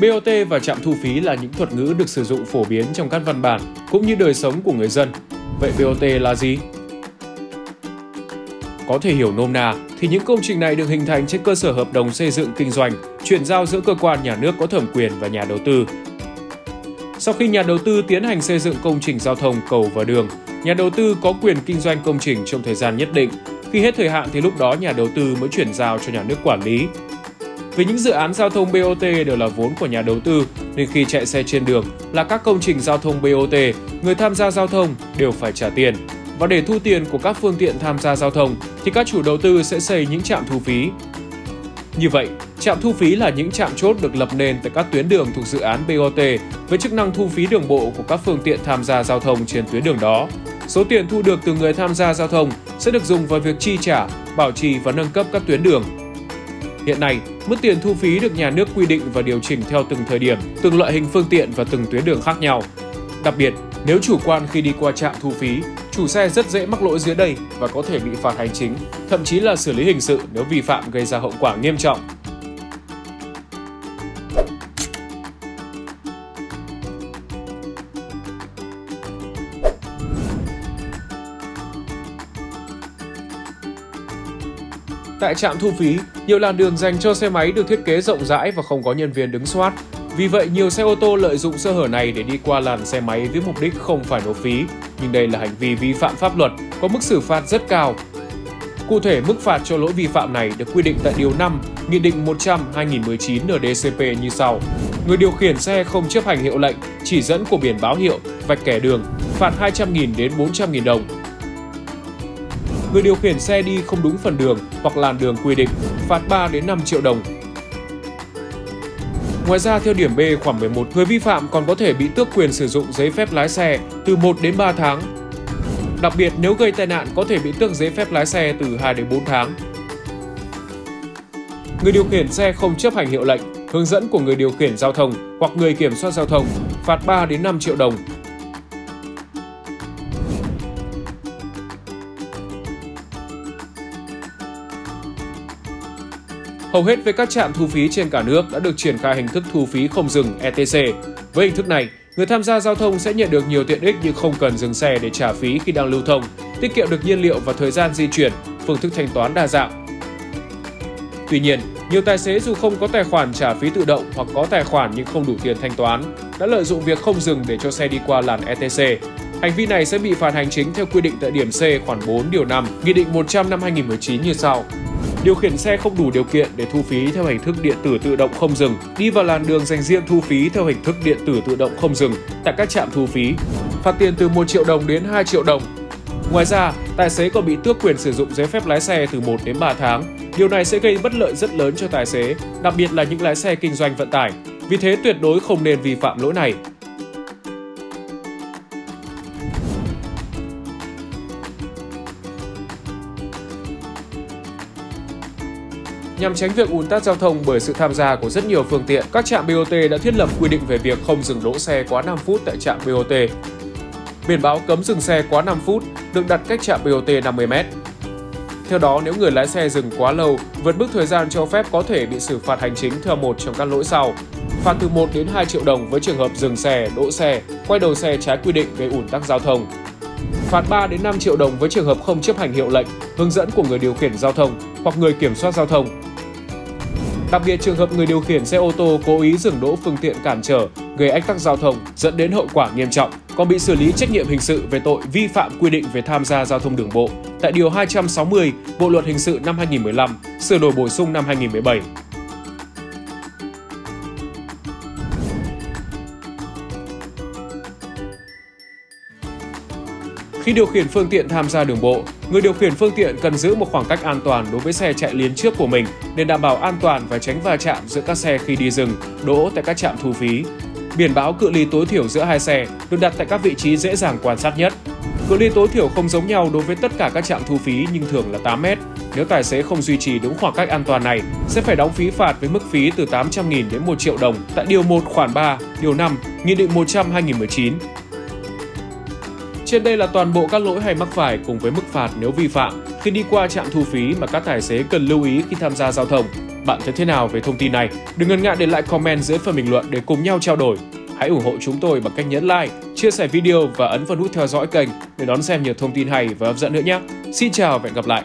BOT và trạm thu phí là những thuật ngữ được sử dụng phổ biến trong các văn bản cũng như đời sống của người dân. Vậy BOT là gì? Có thể hiểu nôm na thì những công trình này được hình thành trên cơ sở hợp đồng xây dựng kinh doanh, chuyển giao giữa cơ quan nhà nước có thẩm quyền và nhà đầu tư. Sau khi nhà đầu tư tiến hành xây dựng công trình giao thông, cầu và đường, nhà đầu tư có quyền kinh doanh công trình trong thời gian nhất định. Khi hết thời hạn thì lúc đó nhà đầu tư mới chuyển giao cho nhà nước quản lý. Vì những dự án giao thông BOT đều là vốn của nhà đầu tư, nên khi chạy xe trên đường là các công trình giao thông BOT, người tham gia giao thông đều phải trả tiền. Và để thu tiền của các phương tiện tham gia giao thông thì các chủ đầu tư sẽ xây những trạm thu phí. Như vậy, trạm thu phí là những trạm chốt được lập nên tại các tuyến đường thuộc dự án BOT với chức năng thu phí đường bộ của các phương tiện tham gia giao thông trên tuyến đường đó. Số tiền thu được từ người tham gia giao thông sẽ được dùng vào việc chi trả, bảo trì và nâng cấp các tuyến đường. Hiện nay, mức tiền thu phí được nhà nước quy định và điều chỉnh theo từng thời điểm, từng loại hình phương tiện và từng tuyến đường khác nhau. Đặc biệt, nếu chủ quan khi đi qua trạm thu phí, chủ xe rất dễ mắc lỗi dưới đây và có thể bị phạt hành chính, thậm chí là xử lý hình sự nếu vi phạm gây ra hậu quả nghiêm trọng. Tại trạm thu phí, nhiều làn đường dành cho xe máy được thiết kế rộng rãi và không có nhân viên đứng soát. Vì vậy, nhiều xe ô tô lợi dụng sơ hở này để đi qua làn xe máy với mục đích không phải nộp phí. Nhưng đây là hành vi vi phạm pháp luật, có mức xử phạt rất cao. Cụ thể, mức phạt cho lỗi vi phạm này được quy định tại Điều 5, Nghị định 100-2019 NDCP như sau. Người điều khiển xe không chấp hành hiệu lệnh, chỉ dẫn của biển báo hiệu, vạch kẻ đường, phạt 200.000 đến 400.000 đồng người điều khiển xe đi không đúng phần đường hoặc làn đường quy định, phạt 3 đến 5 triệu đồng. Ngoài ra, theo điểm B khoảng 11, người vi phạm còn có thể bị tước quyền sử dụng giấy phép lái xe từ 1 đến 3 tháng. Đặc biệt, nếu gây tai nạn có thể bị tước giấy phép lái xe từ 2 đến 4 tháng. Người điều khiển xe không chấp hành hiệu lệnh, hướng dẫn của người điều khiển giao thông hoặc người kiểm soát giao thông, phạt 3 đến 5 triệu đồng Hầu hết với các trạm thu phí trên cả nước đã được triển khai hình thức thu phí không dừng ETC. Với hình thức này, người tham gia giao thông sẽ nhận được nhiều tiện ích như không cần dừng xe để trả phí khi đang lưu thông, tiết kiệm được nhiên liệu và thời gian di chuyển, phương thức thanh toán đa dạng. Tuy nhiên, nhiều tài xế dù không có tài khoản trả phí tự động hoặc có tài khoản nhưng không đủ tiền thanh toán, đã lợi dụng việc không dừng để cho xe đi qua làn ETC. Hành vi này sẽ bị phạt hành chính theo quy định tại điểm C khoản 4 điều 5, Nghị định 100 năm 2019 như sau điều khiển xe không đủ điều kiện để thu phí theo hình thức điện tử tự động không dừng, đi vào làn đường dành riêng thu phí theo hình thức điện tử tự động không dừng tại các trạm thu phí, phạt tiền từ 1 triệu đồng đến 2 triệu đồng. Ngoài ra, tài xế còn bị tước quyền sử dụng giấy phép lái xe từ 1 đến 3 tháng. Điều này sẽ gây bất lợi rất lớn cho tài xế, đặc biệt là những lái xe kinh doanh vận tải. Vì thế tuyệt đối không nên vi phạm lỗi này. Nhằm tránh việc ùn tắc giao thông bởi sự tham gia của rất nhiều phương tiện, các trạm BOT đã thiết lập quy định về việc không dừng đỗ xe quá 5 phút tại trạm BOT. Biển báo cấm dừng xe quá 5 phút được đặt cách trạm BOT 50 m. Theo đó, nếu người lái xe dừng quá lâu, vượt mức thời gian cho phép có thể bị xử phạt hành chính theo một trong các lỗi sau. Phạt từ 1 đến 2 triệu đồng với trường hợp dừng xe, đỗ xe, quay đầu xe trái quy định gây ủn tắc giao thông. Phạt 3 đến 5 triệu đồng với trường hợp không chấp hành hiệu lệnh, hướng dẫn của người điều khiển giao thông hoặc người kiểm soát giao thông Đặc biệt trường hợp người điều khiển xe ô tô cố ý dừng đỗ phương tiện cản trở, gây ách tắc giao thông dẫn đến hậu quả nghiêm trọng, còn bị xử lý trách nhiệm hình sự về tội vi phạm quy định về tham gia giao thông đường bộ tại điều 260 Bộ luật hình sự năm 2015, sửa đổi bổ sung năm 2017. Khi điều khiển phương tiện tham gia đường bộ, người điều khiển phương tiện cần giữ một khoảng cách an toàn đối với xe chạy liền trước của mình để đảm bảo an toàn và tránh va chạm giữa các xe khi đi dừng, đỗ tại các trạm thu phí. Biển báo cự ly tối thiểu giữa hai xe được đặt tại các vị trí dễ dàng quan sát nhất. Cự ly tối thiểu không giống nhau đối với tất cả các trạm thu phí nhưng thường là 8 mét. Nếu tài xế không duy trì đúng khoảng cách an toàn này, sẽ phải đóng phí phạt với mức phí từ 800.000 đến 1 triệu đồng tại Điều 1 khoản 3, Điều 5, Nghị định 100-2019 trên đây là toàn bộ các lỗi hay mắc phải cùng với mức phạt nếu vi phạm khi đi qua trạm thu phí mà các tài xế cần lưu ý khi tham gia giao thông. Bạn thấy thế nào về thông tin này? Đừng ngần ngại để lại comment dưới phần bình luận để cùng nhau trao đổi. Hãy ủng hộ chúng tôi bằng cách nhấn like, chia sẻ video và ấn vào nút theo dõi kênh để đón xem nhiều thông tin hay và hấp dẫn nữa nhé. Xin chào và hẹn gặp lại!